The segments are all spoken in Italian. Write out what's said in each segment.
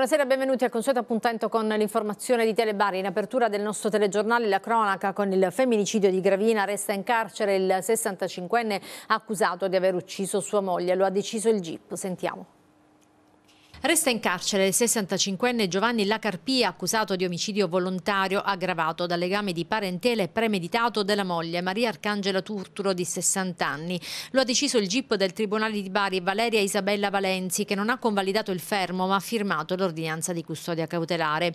Buonasera, benvenuti al consueto appuntamento con l'informazione di Telebari. In apertura del nostro telegiornale la cronaca con il femminicidio di Gravina resta in carcere il 65enne accusato di aver ucciso sua moglie. Lo ha deciso il GIP. Sentiamo. Resta in carcere il 65enne Giovanni Lacarpia, accusato di omicidio volontario aggravato da legame di parentela e premeditato della moglie Maria Arcangela Turturo di 60 anni. Lo ha deciso il GIP del Tribunale di Bari Valeria Isabella Valenzi che non ha convalidato il fermo ma ha firmato l'ordinanza di custodia cautelare.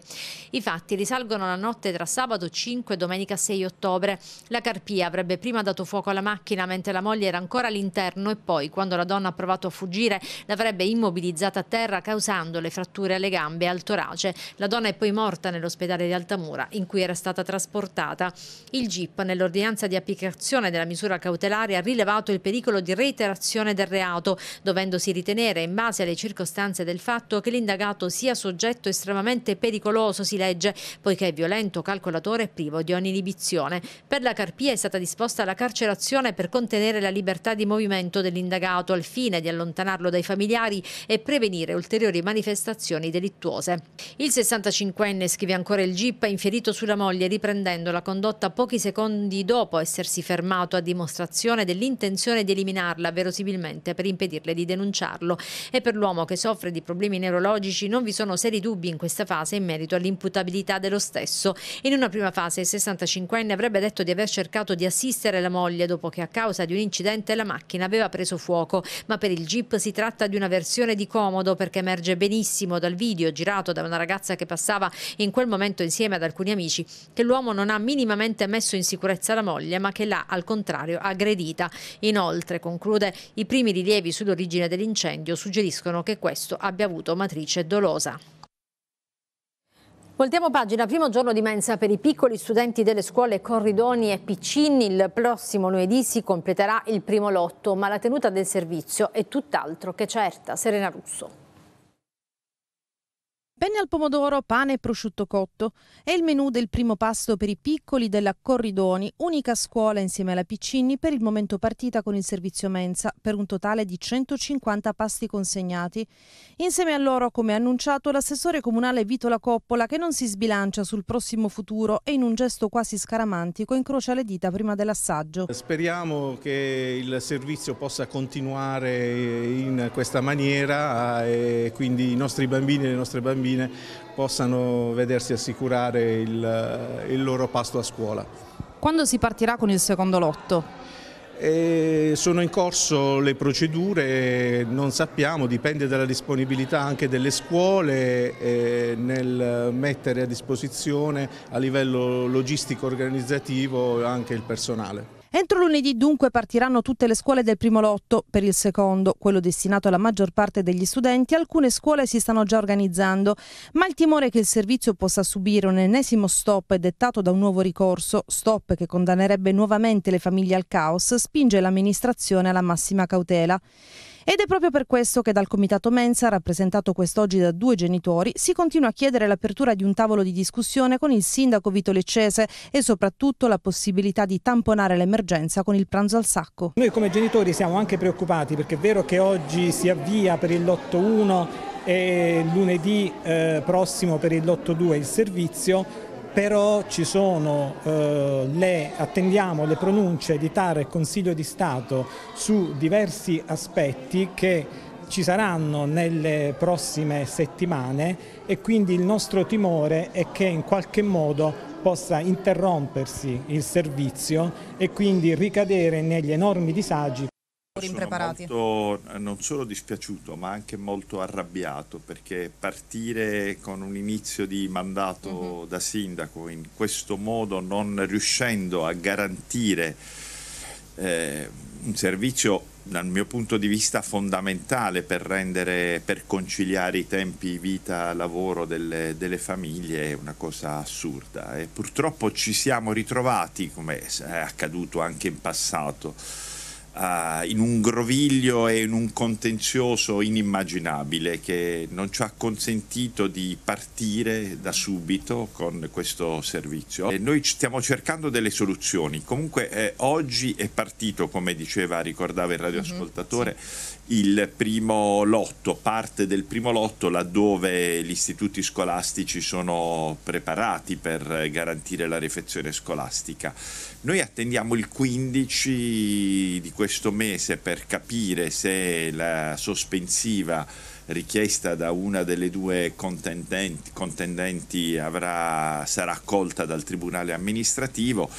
I fatti risalgono alla notte tra sabato 5 e domenica 6 ottobre. La Carpia avrebbe prima dato fuoco alla macchina mentre la moglie era ancora all'interno e poi, quando la donna ha provato a fuggire, l'avrebbe immobilizzata a terra causando le fratture alle gambe e al torace. La donna è poi morta nell'ospedale di Altamura in cui era stata trasportata. Il GIP nell'ordinanza di applicazione della misura cautelare ha rilevato il pericolo di reiterazione del reato, dovendosi ritenere in base alle circostanze del fatto che l'indagato sia soggetto estremamente pericoloso, si legge, poiché è violento, calcolatore e privo di ogni inibizione. Per la Carpia è stata disposta la carcerazione per contenere la libertà di movimento dell'indagato al fine di allontanarlo dai familiari e prevenire ulteriori ulteriori manifestazioni delittuose. Il 65enne, scrive ancora il GIP, ha infierito sulla moglie riprendendo la condotta pochi secondi dopo essersi fermato a dimostrazione dell'intenzione di eliminarla, verosimilmente per impedirle di denunciarlo. E per l'uomo che soffre di problemi neurologici non vi sono seri dubbi in questa fase in merito all'imputabilità dello stesso. In una prima fase il 65enne avrebbe detto di aver cercato di assistere la moglie dopo che a causa di un incidente la macchina aveva preso fuoco, ma per il GIP si tratta di una versione di comodo perché emerge benissimo dal video girato da una ragazza che passava in quel momento insieme ad alcuni amici che l'uomo non ha minimamente messo in sicurezza la moglie ma che l'ha al contrario aggredita. Inoltre, conclude, i primi rilievi sull'origine dell'incendio suggeriscono che questo abbia avuto matrice dolosa. Voltiamo pagina, primo giorno di mensa per i piccoli studenti delle scuole Corridoni e Piccini. Il prossimo lunedì si completerà il primo lotto, ma la tenuta del servizio è tutt'altro che certa. Serena Russo. Penne al pomodoro, pane e prosciutto cotto è il menù del primo pasto per i piccoli della Corridoni, unica scuola insieme alla Piccini per il momento partita con il servizio mensa per un totale di 150 pasti consegnati. Insieme a loro, come annunciato, l'assessore comunale Vito La Coppola che non si sbilancia sul prossimo futuro e in un gesto quasi scaramantico incrocia le dita prima dell'assaggio. Speriamo che il servizio possa continuare in questa maniera e quindi i nostri bambini e le nostre bambine bambine possano vedersi assicurare il, il loro pasto a scuola. Quando si partirà con il secondo lotto? E sono in corso le procedure, non sappiamo, dipende dalla disponibilità anche delle scuole nel mettere a disposizione a livello logistico organizzativo anche il personale. Entro lunedì dunque partiranno tutte le scuole del primo lotto. Per il secondo, quello destinato alla maggior parte degli studenti, alcune scuole si stanno già organizzando, ma il timore che il servizio possa subire un ennesimo stop è dettato da un nuovo ricorso, stop che condannerebbe nuovamente le famiglie al caos, spinge l'amministrazione alla massima cautela. Ed è proprio per questo che dal Comitato Mensa, rappresentato quest'oggi da due genitori, si continua a chiedere l'apertura di un tavolo di discussione con il sindaco Vito Leccese e soprattutto la possibilità di tamponare l'emergenza con il pranzo al sacco. Noi come genitori siamo anche preoccupati perché è vero che oggi si avvia per il lotto 1 e lunedì eh, prossimo per il lotto 2 il servizio, però ci sono, eh, le, attendiamo le pronunce di TAR e Consiglio di Stato su diversi aspetti che ci saranno nelle prossime settimane e quindi il nostro timore è che in qualche modo possa interrompersi il servizio e quindi ricadere negli enormi disagi impreparati. Molto, eh, non solo dispiaciuto ma anche molto arrabbiato perché partire con un inizio di mandato uh-huh. da sindaco in questo modo non riuscendo a garantire eh, un servizio dal mio punto di vista fondamentale per, rendere, per conciliare i tempi vita-lavoro delle, delle, famiglie è una cosa assurda e purtroppo ci siamo ritrovati come è accaduto anche in passato uh, in un groviglio e in un contenzioso inimmaginabile che non ci ha consentito di partire da subito con questo servizio. E noi stiamo cercando delle soluzioni. Comunque eh, oggi è partito, come diceva, ricordava il radioascoltatore, mm-hmm, sì il primo lotto, parte del primo lotto laddove gli istituti scolastici sono preparati per garantire la riflessione scolastica. Noi attendiamo il 15 di questo mese per capire se la sospensiva richiesta da una delle due contendenti, contendenti avrà, sarà accolta dal Tribunale amministrativo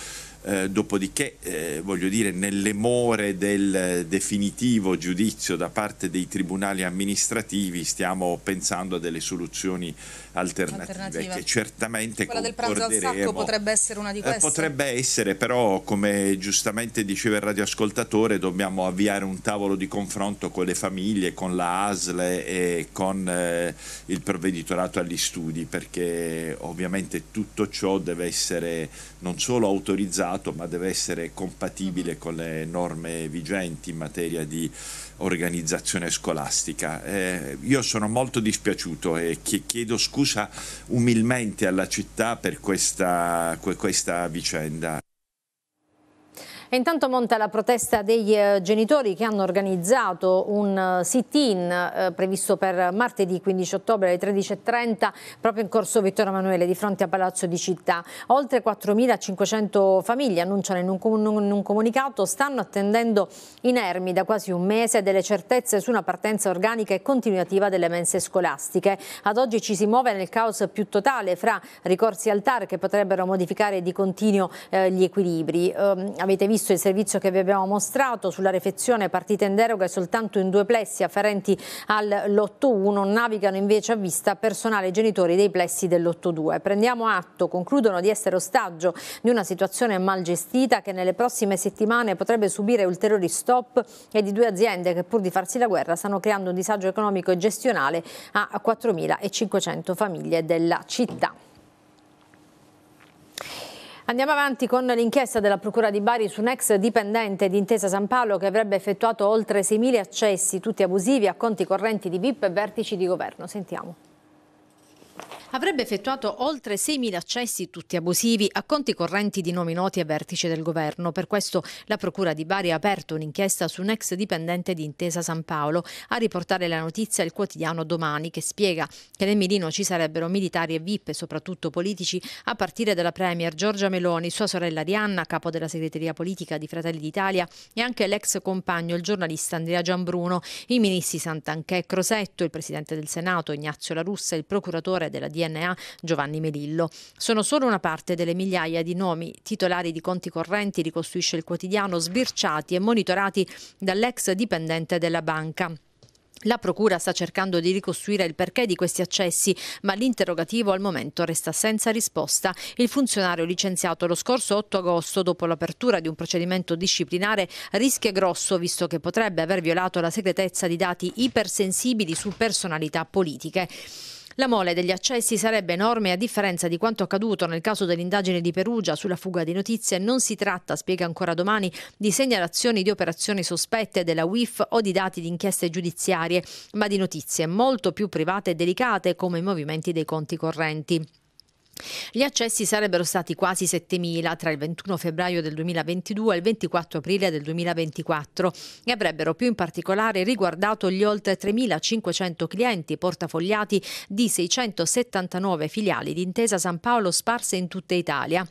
eh, dopodiché, eh, voglio dire, nelle more del definitivo giudizio da parte dei tribunali amministrativi stiamo pensando a delle soluzioni alternative, alternative. che certamente Quella del pranzo al sacco potrebbe essere una di eh, queste? potrebbe essere, però come giustamente diceva il radioascoltatore dobbiamo avviare un tavolo di confronto con le famiglie, con la ASL e con eh, il provveditorato agli studi perché ovviamente tutto ciò deve essere non solo autorizzato ma deve essere compatibile con le norme vigenti in materia di organizzazione scolastica. Eh, io sono molto dispiaciuto e chiedo scusa umilmente alla città per questa, questa vicenda. E intanto monta la protesta dei eh, genitori che hanno organizzato un eh, sit-in eh, previsto per martedì 15 ottobre alle 13.30 proprio in corso Vittorio Emanuele di fronte a Palazzo di Città. Oltre 4.500 famiglie annunciano in un, in un comunicato stanno attendendo inermi da quasi un mese delle certezze su una partenza organica e continuativa delle mense scolastiche. Ad oggi ci si muove nel caos più totale fra ricorsi al TAR che potrebbero modificare di continuo eh, gli equilibri. Eh, avete visto visto il servizio che vi abbiamo mostrato sulla refezione partita in deroga e soltanto in due plessi afferenti all'8-1 navigano invece a vista personale e genitori dei plessi dell'8-2. Prendiamo atto, concludono di essere ostaggio di una situazione mal gestita che nelle prossime settimane potrebbe subire ulteriori stop e di due aziende che pur di farsi la guerra stanno creando un disagio economico e gestionale a 4.500 famiglie della città. Andiamo avanti con l'inchiesta della Procura di Bari su un ex dipendente di Intesa San Paolo che avrebbe effettuato oltre 6.000 accessi, tutti abusivi, a conti correnti di VIP e vertici di governo. Sentiamo avrebbe effettuato oltre 6.000 accessi, tutti abusivi, a conti correnti di nomi noti e vertici del governo. Per questo la Procura di Bari ha aperto un'inchiesta su un ex dipendente di Intesa San Paolo. A riportare la notizia il quotidiano Domani, che spiega che nel mirino ci sarebbero militari e VIP, soprattutto politici, a partire dalla Premier Giorgia Meloni, sua sorella Rianna, capo della segreteria politica di Fratelli d'Italia, e anche l'ex compagno, il giornalista Andrea Gianbruno, i ministri Santanchè e Crosetto, il presidente del Senato Ignazio La Russa il procuratore della DNA Giovanni Melillo. Sono solo una parte delle migliaia di nomi titolari di conti correnti, ricostruisce il quotidiano, sbirciati e monitorati dall'ex dipendente della banca. La Procura sta cercando di ricostruire il perché di questi accessi, ma l'interrogativo al momento resta senza risposta. Il funzionario licenziato lo scorso 8 agosto, dopo l'apertura di un procedimento disciplinare, rischia grosso visto che potrebbe aver violato la segretezza di dati ipersensibili su personalità politiche. La mole degli accessi sarebbe enorme a differenza di quanto accaduto nel caso dell'indagine di Perugia sulla fuga di notizie non si tratta, spiega ancora domani, di segnalazioni di operazioni sospette della UIF o di dati di inchieste giudiziarie, ma di notizie molto più private e delicate come i movimenti dei conti correnti. Gli accessi sarebbero stati quasi 7.000 tra il 21 febbraio del 2022 e il 24 aprile del 2024 e avrebbero più in particolare riguardato gli oltre 3.500 clienti portafogliati di 679 filiali di Intesa San Paolo sparse in tutta Italia.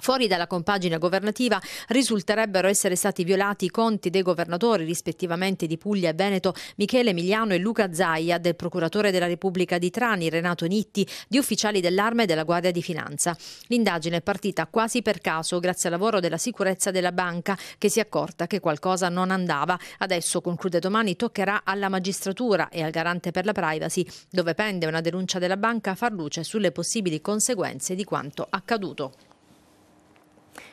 Fuori dalla compagine governativa risulterebbero essere stati violati i conti dei governatori rispettivamente di Puglia e Veneto Michele Emiliano e Luca Zaia, del procuratore della Repubblica di Trani Renato Nitti, di ufficiali dell'arma e della Guardia di Finanza. L'indagine è partita quasi per caso grazie al lavoro della sicurezza della banca che si è accorta che qualcosa non andava. Adesso, conclude domani, toccherà alla magistratura e al garante per la privacy, dove pende una denuncia della banca, far luce sulle possibili conseguenze di quanto accaduto.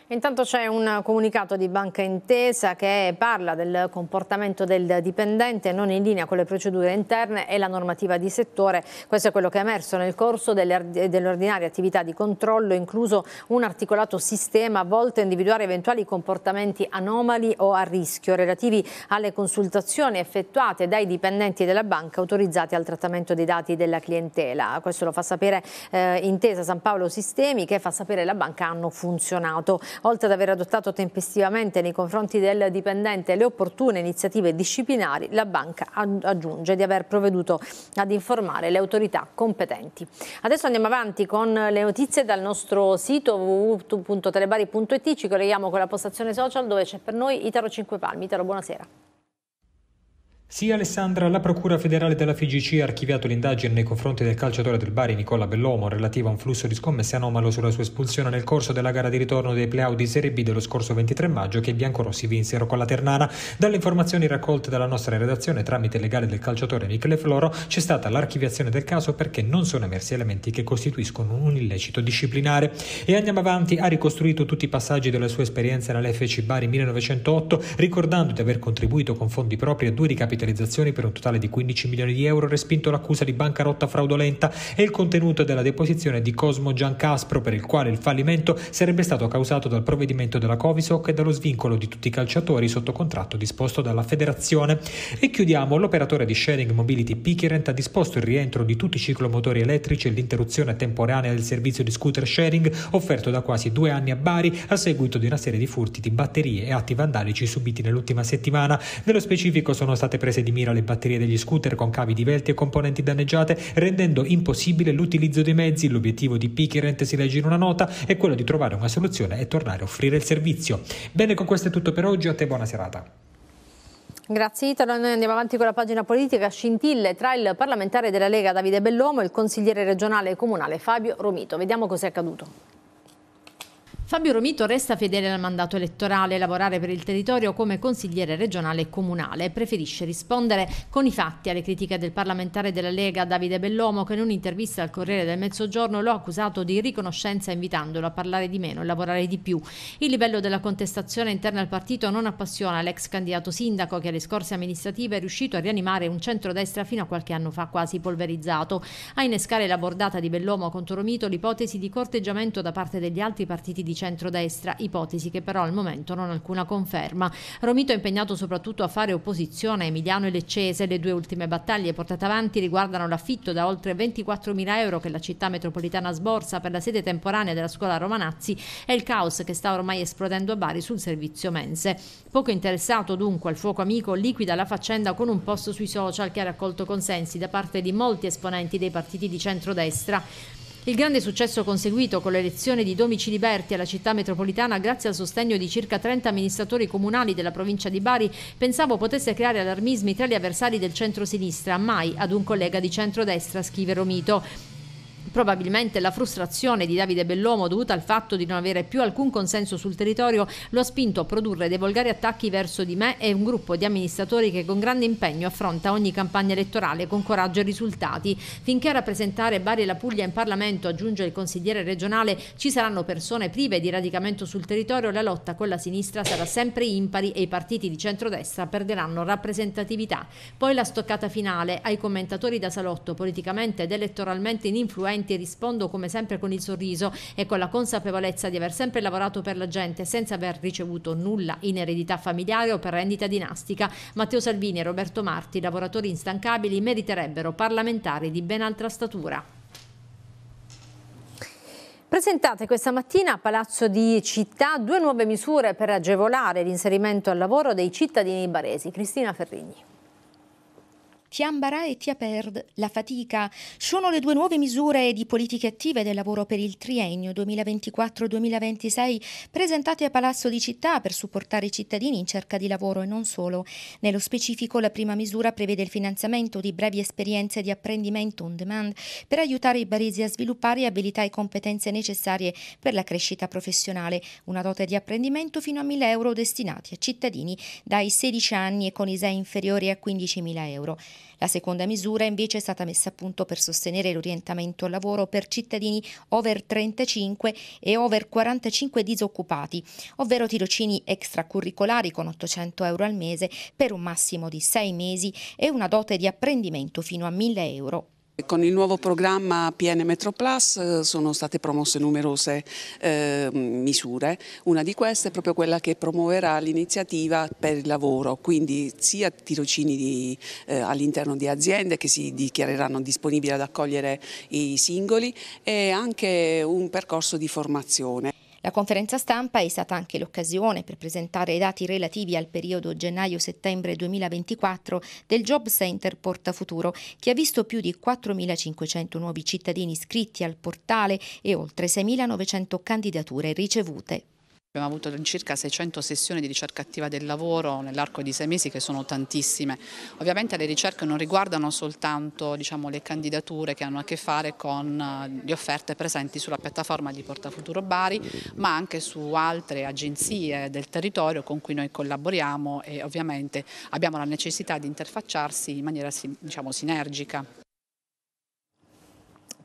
Intanto c'è un comunicato di Banca Intesa che parla del comportamento del dipendente non in linea con le procedure interne e la normativa di settore. Questo è quello che è emerso nel corso ordinarie attività di controllo, incluso un articolato sistema volto a individuare eventuali comportamenti anomali o a rischio relativi alle consultazioni effettuate dai dipendenti della banca autorizzati al trattamento dei dati della clientela. Questo lo fa sapere eh, Intesa San Paolo Sistemi che fa sapere la banca hanno funzionato. Oltre ad aver adottato tempestivamente nei confronti del dipendente le opportune iniziative disciplinari, la banca aggiunge di aver provveduto ad informare le autorità competenti. Adesso andiamo avanti con le notizie dal nostro sito www.telebari.it, ci colleghiamo con la postazione social dove c'è per noi Itaro Cinquepalmi. Itaro, buonasera. Sì, Alessandra, la Procura federale della FIGC ha archiviato l'indagine nei confronti del calciatore del Bari Nicola Bellomo relativa a un flusso di scommesse anomalo sulla sua espulsione nel corso della gara di ritorno dei playout di Serie B dello scorso 23 maggio che i biancorossi vinsero con la Ternana. Dalle informazioni raccolte dalla nostra redazione tramite legale del calciatore Michele Floro c'è stata l'archiviazione del caso perché non sono emersi elementi che costituiscono un illecito disciplinare. E andiamo avanti, ha ricostruito tutti i passaggi della sua esperienza nell'FC Bari 1908 ricordando di aver contribuito con fondi propri a due ricapitolazioni capitalizzazioni per un totale di 15 milioni di euro, respinto l'accusa di bancarotta fraudolenta e il contenuto della deposizione di Cosmo Giancaspro per il quale il fallimento sarebbe stato causato dal provvedimento della Covisoc e dallo svincolo di tutti i calciatori sotto contratto disposto dalla federazione. E chiudiamo, l'operatore di sharing mobility Pickerent ha disposto il rientro di tutti i ciclomotori elettrici e l'interruzione temporanea del servizio di scooter sharing offerto da quasi due anni a Bari a seguito di una serie di furti di batterie e atti vandalici subiti nell'ultima settimana. Nello specifico sono state prese di mira le batterie degli scooter con cavi divelti e componenti danneggiate, rendendo impossibile l'utilizzo dei mezzi. L'obiettivo di Pickerent, si legge in una nota, è quello di trovare una soluzione e tornare a offrire il servizio. Bene, con questo è tutto per oggi. A te buona serata. Grazie Italo, noi andiamo avanti con la pagina politica, scintille tra il parlamentare della Lega Davide Bellomo e il consigliere regionale e comunale Fabio Romito. Vediamo cos'è accaduto. Fabio Romito resta fedele al mandato elettorale, lavorare per il territorio come consigliere regionale e comunale. Preferisce rispondere con i fatti alle critiche del parlamentare della Lega Davide Bellomo che in un'intervista al Corriere del Mezzogiorno lo ha accusato di riconoscenza invitandolo a parlare di meno e lavorare di più. Il livello della contestazione interna al partito non appassiona l'ex candidato sindaco che alle scorse amministrative è riuscito a rianimare un centrodestra fino a qualche anno fa quasi polverizzato. A innescare la bordata di Bellomo contro Romito l'ipotesi di corteggiamento da parte degli altri partiti di centrodestra, ipotesi che però al momento non ha alcuna conferma. Romito è impegnato soprattutto a fare opposizione a Emiliano e Leccese. Le due ultime battaglie portate avanti riguardano l'affitto da oltre 24.000 euro che la città metropolitana sborsa per la sede temporanea della scuola Romanazzi e il caos che sta ormai esplodendo a Bari sul servizio mense. Poco interessato dunque al fuoco amico, liquida la faccenda con un post sui social che ha raccolto consensi da parte di molti esponenti dei partiti di centrodestra. Il grande successo conseguito con l'elezione di Domici Liberti alla città metropolitana grazie al sostegno di circa 30 amministratori comunali della provincia di Bari pensavo potesse creare allarmismi tra gli avversari del centro-sinistra, mai ad un collega di centrodestra, scrive Romito. Probabilmente la frustrazione di Davide Bellomo dovuta al fatto di non avere più alcun consenso sul territorio lo ha spinto a produrre dei volgari attacchi verso di me e un gruppo di amministratori che con grande impegno affronta ogni campagna elettorale con coraggio e risultati. Finché a rappresentare Bari e la Puglia in Parlamento, aggiunge il consigliere regionale, ci saranno persone prive di radicamento sul territorio, la lotta con la sinistra sarà sempre impari e i partiti di centrodestra perderanno rappresentatività. Poi la stoccata finale ai commentatori da salotto politicamente ed elettoralmente ininfluenti commenti rispondo come sempre con il sorriso e con la consapevolezza di aver sempre lavorato per la gente senza aver ricevuto nulla in eredità familiare o per rendita dinastica. Matteo Salvini e Roberto Marti, lavoratori instancabili, meriterebbero parlamentari di ben altra statura. Presentate questa mattina a Palazzo di Città due nuove misure per agevolare l'inserimento al lavoro dei cittadini baresi. Cristina Ferrigni. Tiambara e Tiaperd, la fatica, sono le due nuove misure di politiche attive del lavoro per il triennio 2024-2026 presentate a Palazzo di Città per supportare i cittadini in cerca di lavoro e non solo. Nello specifico la prima misura prevede il finanziamento di brevi esperienze di apprendimento on demand per aiutare i baresi a sviluppare abilità e competenze necessarie per la crescita professionale, una dote di apprendimento fino a 1.000 euro destinati a cittadini dai 16 anni e con ISEE inferiori a 15.000 euro. La seconda misura invece è stata messa a punto per sostenere l'orientamento al lavoro per cittadini over 35 e over 45 disoccupati, ovvero tirocini extracurricolari con 800 euro al mese per un massimo di 6 mesi e una dote di apprendimento fino a 1000 euro. Con il nuovo programma PN Metro Plus eh, sono state promosse numerose eh, misure, una di queste è proprio quella che promuoverà l'iniziativa per il lavoro, quindi sia tirocini eh, all'interno di aziende che si dichiareranno disponibili ad accogliere i singoli e anche un percorso di formazione. La conferenza stampa è stata anche l'occasione per presentare i dati relativi al periodo gennaio-settembre 2024 del Job Center Portafuturo, che ha visto più di 4.500 nuovi cittadini iscritti al portale e oltre 6.900 candidature ricevute. Abbiamo avuto circa 600 sessioni di ricerca attiva del lavoro nell'arco di sei mesi che sono tantissime. Ovviamente le ricerche non riguardano soltanto diciamo, le candidature che hanno a che fare con eh, le offerte presenti sulla piattaforma di Portafuturo Bari ma anche su altre agenzie del territorio con cui noi collaboriamo e ovviamente abbiamo la necessità di interfacciarsi in maniera diciamo, sinergica.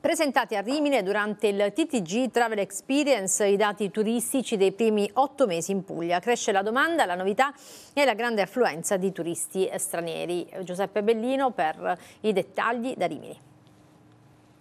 Presentati a Rimine durante il TTG Travel Experience i dati turistici dei primi otto mesi in Puglia. Cresce la domanda, la novità e la grande affluenza di turisti stranieri. Giuseppe Bellino per i dettagli da Rimini.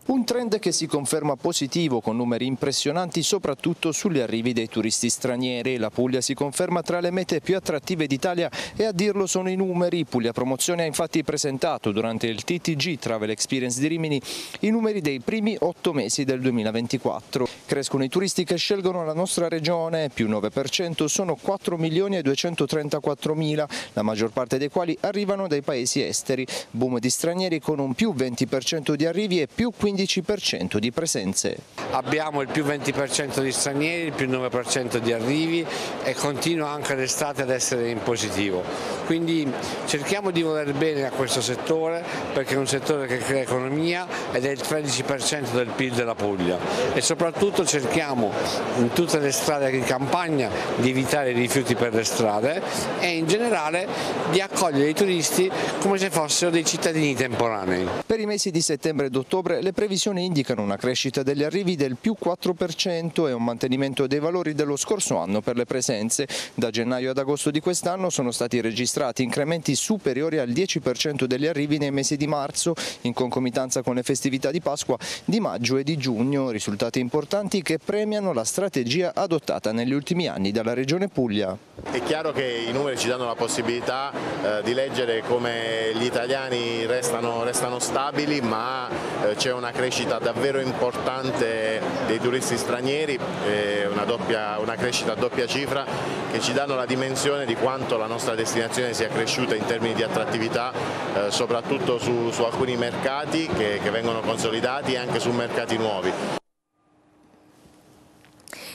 Un trend che si conferma positivo con numeri impressionanti soprattutto sugli arrivi dei turisti stranieri. La Puglia si conferma tra le mete più attrattive d'Italia e a dirlo sono i numeri. Puglia Promozione ha infatti presentato durante il TTG Travel Experience di Rimini i numeri dei primi otto mesi del 2024. Crescono i turisti che scelgono la nostra regione, più 9% sono 4 milioni e 234 mila, la maggior parte dei quali arrivano dai paesi esteri. Boom di stranieri con un più 20% di arrivi e più 15% 15% di presenze. Abbiamo il più 20% di stranieri, il più 9% di arrivi e continua anche l'estate ad essere in positivo. Quindi cerchiamo di voler bene a questo settore perché è un settore che crea economia ed è il 13% del PIL della Puglia e soprattutto cerchiamo in tutte le strade di campagna di evitare i rifiuti per le strade e in generale di accogliere i turisti come se fossero dei cittadini temporanei. Per i mesi di settembre ed ottobre le previsioni indicano una crescita degli arrivi del più 4% e un mantenimento dei valori dello scorso anno per le presenze. Da gennaio ad agosto di quest'anno sono stati registrati incrementi superiori al 10% degli arrivi nei mesi di marzo, in concomitanza con le festività di Pasqua di maggio e di giugno, risultati importanti che premiano la strategia adottata negli ultimi anni dalla Regione Puglia. È chiaro che i numeri ci danno la possibilità eh, di leggere come gli italiani restano, restano stabili, ma eh, c'è una crescita davvero importante dei turisti stranieri, eh, una, doppia, una crescita a doppia cifra che ci danno la dimensione di quanto la nostra destinazione sia cresciuta in termini di attrattività, eh, soprattutto su, su, alcuni mercati che, che vengono consolidati e anche su mercati nuovi.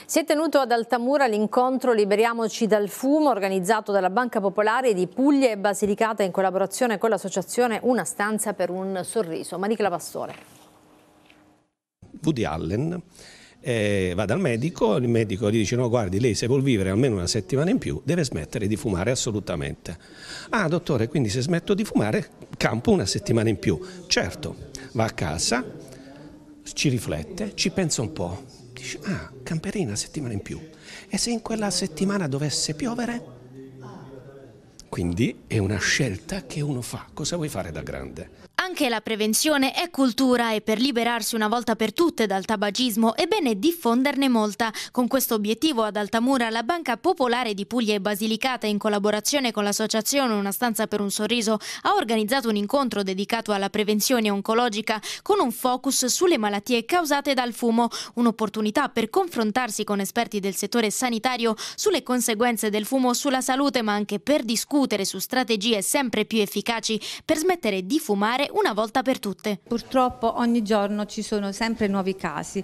Si è tenuto ad Altamura l'incontro Liberiamoci dal fumo organizzato dalla Banca Popolare di Puglia e Basilicata in collaborazione con l'associazione Una stanza per un sorriso. Maricla Pastore. Woody Allen eh, va dal medico, il medico gli dice no guardi lei se vuol vivere almeno una settimana in più deve smettere di fumare assolutamente. Ah dottore quindi se smetto di fumare campo una settimana in più. Certo, va a casa, ci riflette, ci pensa un po', dice, ah, camperina una settimana in più. E se in quella settimana dovesse piovere? Quindi è una scelta che uno fa. Cosa vuoi fare da grande? Anche la prevenzione è cultura e per liberarsi una volta per tutte dal tabagismo è bene diffonderne molta. Con questo obiettivo ad Altamura la Banca Popolare di Puglia e Basilicata in collaborazione con l'associazione Una stanza per un sorriso ha organizzato un incontro dedicato alla prevenzione oncologica con un focus sulle malattie causate dal fumo, un'opportunità per confrontarsi con esperti del settore sanitario sulle conseguenze del fumo sulla salute ma anche per discutere su strategie sempre più efficaci per smettere di fumare una volta per tutte. Purtroppo ogni giorno ci sono sempre nuovi casi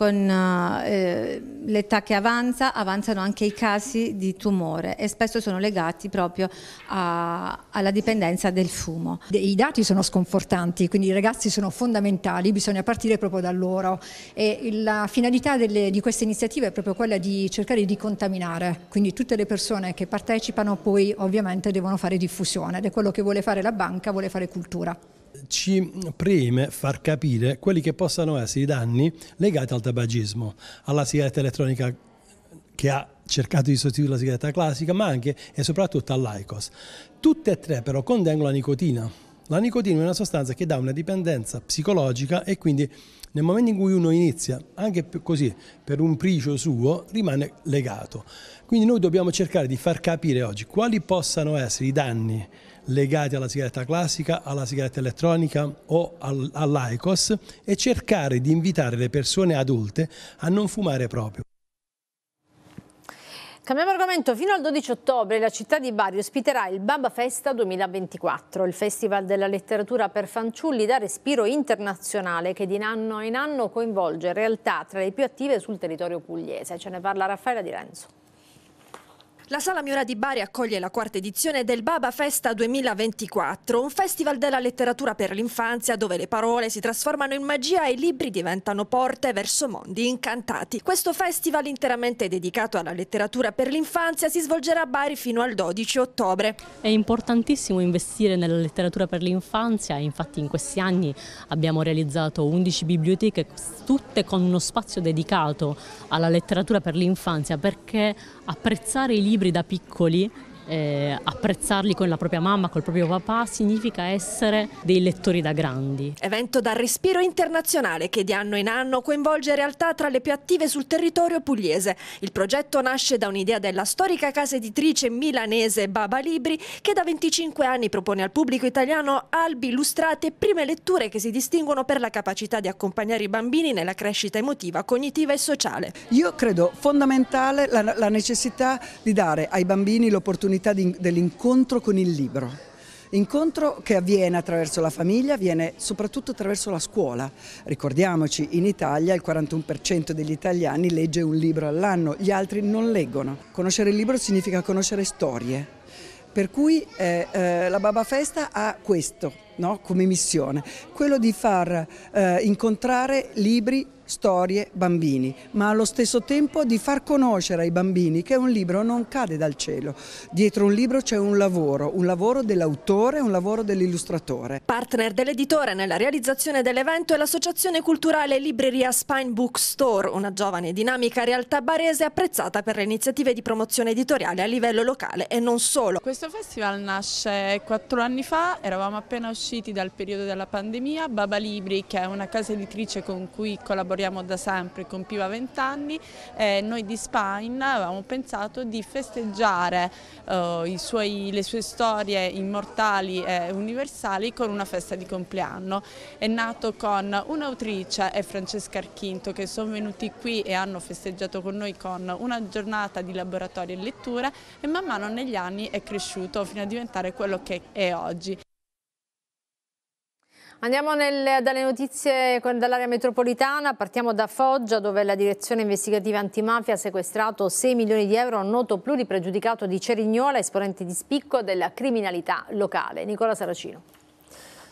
con eh, l'età che avanza avanzano anche i casi di tumore e spesso sono legati proprio a, alla dipendenza del fumo. I dati sono sconfortanti, quindi i ragazzi sono fondamentali, bisogna partire proprio da loro e la finalità delle, di queste iniziative è proprio quella di cercare di contaminare, quindi tutte le persone che partecipano poi ovviamente devono fare diffusione ed è quello che vuole fare la banca, vuole fare cultura ci preme far capire quelli che possano essere i danni legati al tabagismo, alla sigaretta elettronica che ha cercato di sostituire la sigaretta classica, ma anche e soprattutto all'ICOS. Tutte e tre però contengono la nicotina. La nicotina è una sostanza che dà una dipendenza psicologica e quindi nel momento in cui uno inizia, anche così, per un pricio suo, rimane legato. Quindi noi dobbiamo cercare di far capire oggi quali possano essere i danni legati alla sigaretta classica, alla sigaretta elettronica o all'ICOS e cercare di invitare le persone adulte a non fumare proprio. Cambiamo argomento, fino al 12 ottobre la città di Bari ospiterà il Baba Festa 2024, il festival della letteratura per fanciulli da respiro internazionale che di anno in anno coinvolge realtà tra le più attive sul territorio pugliese. Ce ne parla Raffaella Di Renzo. La Sala Miura di Bari accoglie la quarta edizione del Baba Festa 2024, un festival della letteratura per l'infanzia dove le parole si trasformano in magia e i libri diventano porte verso mondi incantati. Questo festival interamente dedicato alla letteratura per l'infanzia si svolgerà a Bari fino al 12 ottobre. È importantissimo investire nella letteratura per l'infanzia, infatti in questi anni abbiamo realizzato 11 biblioteche, tutte con uno spazio dedicato alla letteratura per l'infanzia perché apprezzare i libri libri da piccoli eh, apprezzarli con la propria mamma, col proprio papà, significa essere dei lettori da grandi. Evento dal respiro internazionale che di anno in anno coinvolge realtà tra le più attive sul territorio pugliese. Il progetto nasce da un'idea della storica casa editrice milanese Baba Libri che da 25 anni propone al pubblico italiano albi illustrati e prime letture che si distinguono per la capacità di accompagnare i bambini nella crescita emotiva, cognitiva e sociale. Io credo fondamentale la, la necessità di dare ai bambini l'opportunità l'opportunità dell'incontro con il libro. Incontro che avviene attraverso la famiglia, avviene soprattutto attraverso la scuola. Ricordiamoci, in Italia il 41% degli italiani legge un libro all'anno, gli altri non leggono. Conoscere il libro significa conoscere storie. Per cui eh, eh, la Baba Festa ha questo no, come missione, quello di far eh, incontrare libri storie, bambini, ma allo stesso tempo di far conoscere ai bambini che un libro non cade dal cielo. Dietro un libro c'è un lavoro, un lavoro dell'autore, un lavoro dell'illustratore. Partner dell'editore nella realizzazione dell'evento è l'associazione culturale Libreria Spine Bookstore, una giovane e dinamica realtà barese apprezzata per le iniziative di promozione editoriale a livello locale e non solo. Questo festival nasce quattro anni fa, eravamo appena usciti dal periodo della pandemia, Baba Libri che è una casa editrice con cui collaboriamo lavoriamo da sempre, compiva 20 anni e noi di Spine avevamo pensato di festeggiare uh, suoi, le sue storie immortali e universali con una festa di compleanno. È nato con un'autrice e Francesca Archinto che sono venuti qui e hanno festeggiato con noi con una giornata di laboratorio e letture e man mano negli anni è cresciuto fino a diventare quello che è oggi. Andiamo nel, dalle notizie dall'area metropolitana, partiamo da Foggia dove la direzione investigativa antimafia ha sequestrato 6 milioni di euro a un noto pluripregiudicato di Cerignola, esponente di spicco della criminalità locale. Nicola Saracino.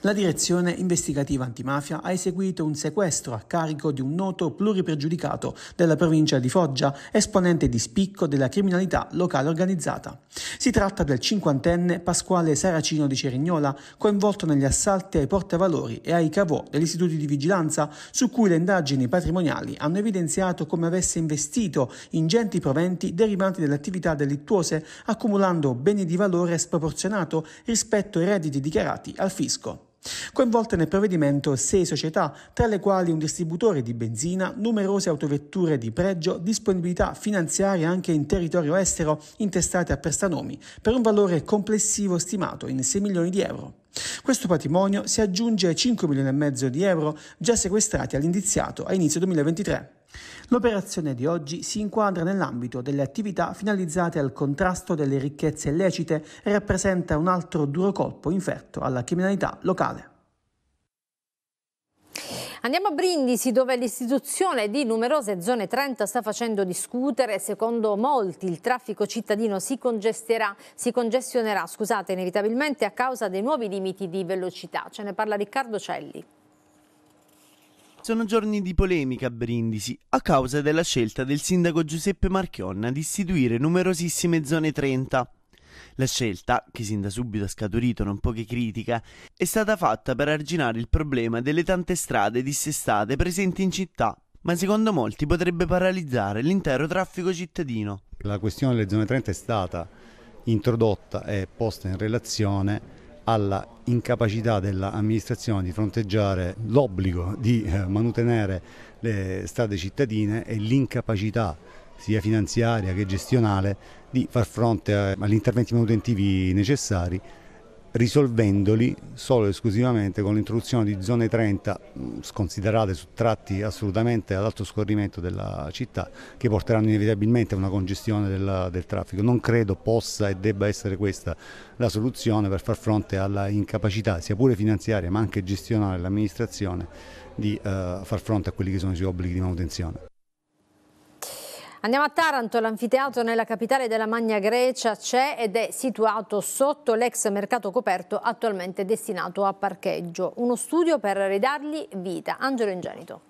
La direzione investigativa antimafia ha eseguito un sequestro a carico di un noto pluripregiudicato della provincia di Foggia, esponente di spicco della criminalità locale organizzata. Si tratta del cinquantenne Pasquale Saracino di Cerignola, coinvolto negli assalti ai portavalori e ai cavò degli istituti di vigilanza, su cui le indagini patrimoniali hanno evidenziato come avesse investito ingenti proventi derivanti dalle attività delittuose, accumulando beni di valore sproporzionato rispetto ai redditi dichiarati al fisco. Coinvolte nel provvedimento sei società, tra le quali un distributore di benzina, numerose autovetture di pregio, disponibilità finanziaria anche in territorio estero intestate a prestanomi, per un valore complessivo stimato in 6 milioni di euro. Questo patrimonio si aggiunge ai 5 milioni e mezzo di euro già sequestrati all'indiziato a inizio 2023. L'operazione di oggi si inquadra nell'ambito delle attività finalizzate al contrasto delle ricchezze illecite e rappresenta un altro duro colpo inferto alla criminalità locale. Andiamo a Brindisi dove l'istituzione di numerose zone 30 sta facendo discutere. Secondo molti il traffico cittadino si, si congestionerà scusate, inevitabilmente a causa dei nuovi limiti di velocità. Ce ne parla Riccardo Celli. Sono giorni di polemica a Brindisi a causa della scelta del sindaco Giuseppe Marchionna di istituire numerosissime zone 30. La scelta, che sin da subito ha scaturito non poche critiche, è stata fatta per arginare il problema delle tante strade dissestate presenti in città, ma secondo molti potrebbe paralizzare l'intero traffico cittadino. La questione delle zone 30 è stata introdotta e posta in relazione alla incapacità dell'amministrazione di fronteggiare l'obbligo di eh, manutenere le strade cittadine e l'incapacità sia finanziaria che gestionale di far fronte agli interventi manutentivi necessari risolvendoli solo e esclusivamente con l'introduzione di zone 30 sconsiderate su tratti assolutamente ad alto scorrimento della città che porteranno inevitabilmente a una congestione del, del traffico. Non credo possa e debba essere questa la soluzione per far fronte alla incapacità sia pure finanziaria ma anche gestionale dell'amministrazione di uh, far fronte a quelli che sono i suoi obblighi di manutenzione. Andiamo a Taranto, l'anfiteatro nella capitale della Magna Grecia c'è ed è situato sotto l'ex mercato coperto attualmente destinato a parcheggio. Uno studio per ridargli vita. Angelo Ingenito.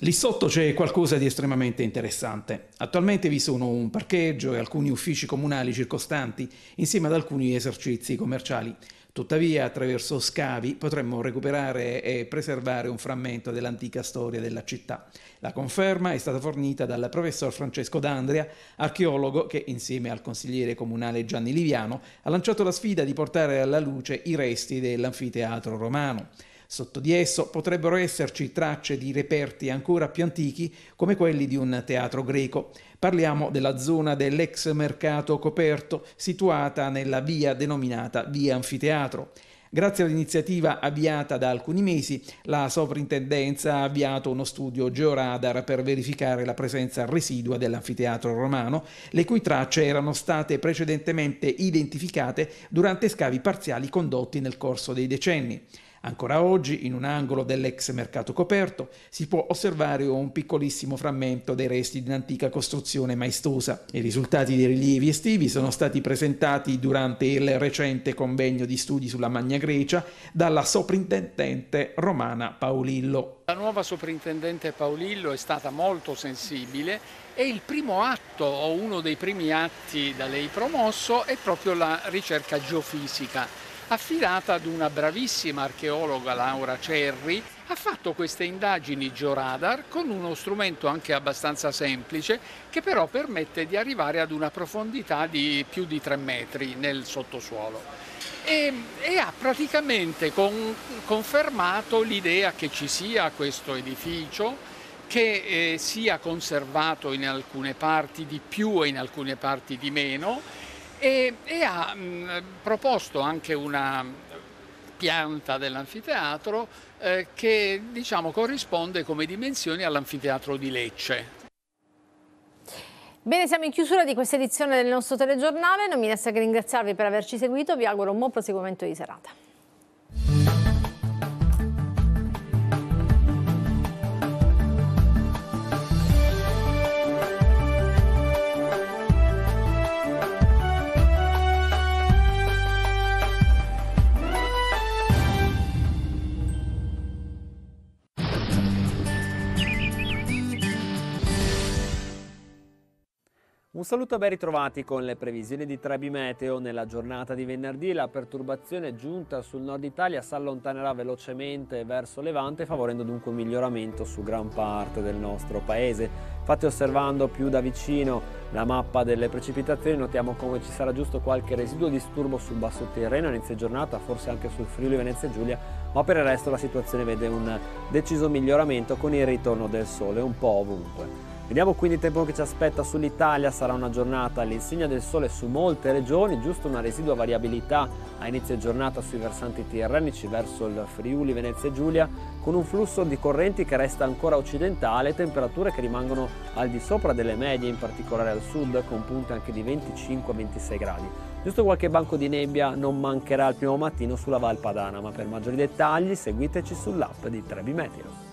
Lì sotto c'è qualcosa di estremamente interessante. Attualmente vi sono un parcheggio e alcuni uffici comunali circostanti, insieme ad alcuni esercizi commerciali. Tuttavia, attraverso scavi potremmo recuperare e preservare un frammento dell'antica storia della città. La conferma è stata fornita dal professor Francesco D'Andrea, archeologo che, insieme al consigliere comunale Gianni Liviano, ha lanciato la sfida di portare alla luce i resti dell'anfiteatro romano. Sotto di esso potrebbero esserci tracce di reperti ancora più antichi come quelli di un teatro greco. Parliamo della zona dell'ex mercato coperto situata nella via denominata Via Anfiteatro. Grazie all'iniziativa avviata da alcuni mesi, la sovrintendenza ha avviato uno studio georadar per verificare la presenza residua dell'anfiteatro romano, le cui tracce erano state precedentemente identificate durante scavi parziali condotti nel corso dei decenni. Ancora oggi, in un angolo dell'ex mercato coperto, si può osservare un piccolissimo frammento dei resti di un'antica costruzione maestosa. I risultati dei rilievi estivi sono stati presentati durante il recente convegno di studi sulla Magna Grecia dalla soprintendente romana Paolillo. La nuova soprintendente Paolillo è stata molto sensibile e il primo atto o uno dei primi atti da lei promosso è proprio la ricerca geofisica affidata ad una bravissima archeologa Laura Cerri, ha fatto queste indagini georadar con uno strumento anche abbastanza semplice che però permette di arrivare ad una profondità di più di 3 metri nel sottosuolo. E, e ha praticamente con, confermato l'idea che ci sia questo edificio, che eh, sia conservato in alcune parti di più e in alcune parti di meno e, e ha mh, proposto anche una pianta dell'anfiteatro eh, che diciamo, corrisponde come dimensioni all'anfiteatro di Lecce. Bene, siamo in chiusura di questa edizione del nostro telegiornale, non mi resta che ringraziarvi per averci seguito, vi auguro un buon proseguimento di serata. Un saluto ben ritrovati con le previsioni di Trebi Meteo. Nella giornata di venerdì la perturbazione giunta sul nord Italia si allontanerà velocemente verso Levante favorendo dunque un miglioramento su gran parte del nostro paese. Infatti osservando più da vicino la mappa delle precipitazioni notiamo come ci sarà giusto qualche residuo disturbo sul basso terreno inizio giornata, forse anche sul Friuli Venezia Giulia, ma per il resto la situazione vede un deciso miglioramento con il ritorno del sole un po' ovunque. Vediamo quindi il tempo che ci aspetta sull'Italia, sarà una giornata all'insegna del sole su molte regioni, giusto una residua variabilità a inizio giornata sui versanti tirrenici verso il Friuli, Venezia e Giulia, con un flusso di correnti che resta ancora occidentale, temperature che rimangono al di sopra delle medie, in particolare al sud, con punte anche di 25-26 gradi. Giusto qualche banco di nebbia non mancherà il primo mattino sulla Val Padana, ma per maggiori dettagli seguiteci sull'app di Trebi Meteo.